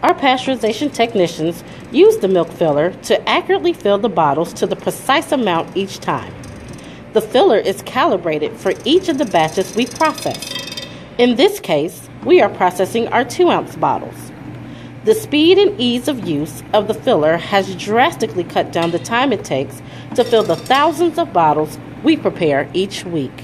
Our pasteurization technicians use the milk filler to accurately fill the bottles to the precise amount each time. The filler is calibrated for each of the batches we process. In this case, we are processing our 2 ounce bottles. The speed and ease of use of the filler has drastically cut down the time it takes to fill the thousands of bottles we prepare each week.